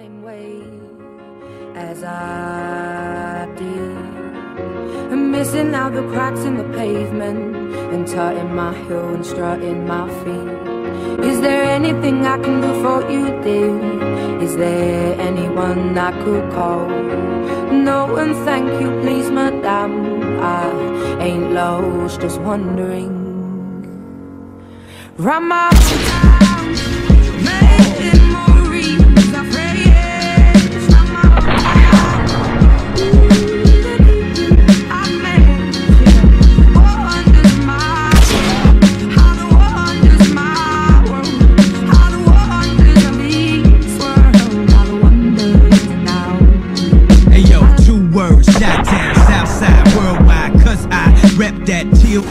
same way as I did. And missing out the cracks in the pavement and tutting my heel and strutting my feet. Is there anything I can do for you, dear? Is there anyone I could call? No, and thank you, please, madame. I ain't lost, just wondering. Run my town, making memories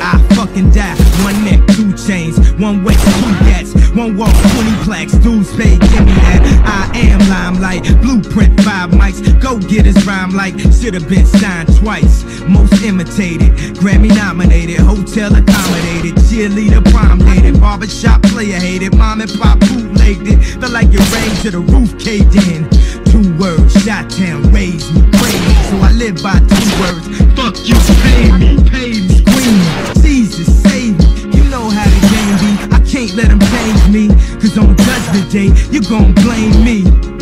I fucking die. One neck, two chains, one way, two gats, one walk, 20 plaques, dudes pay, give me that. I am limelight, blueprint, five mics, go get his rhyme like, should've been signed twice. Most imitated, Grammy nominated, hotel accommodated, cheerleader prom dated, barbershop player hated, mom and pop bootlegged it, felt like it rained to the roof caved in. Two words, shot town, raised me, crazy. So I live by day, you gon' blame me.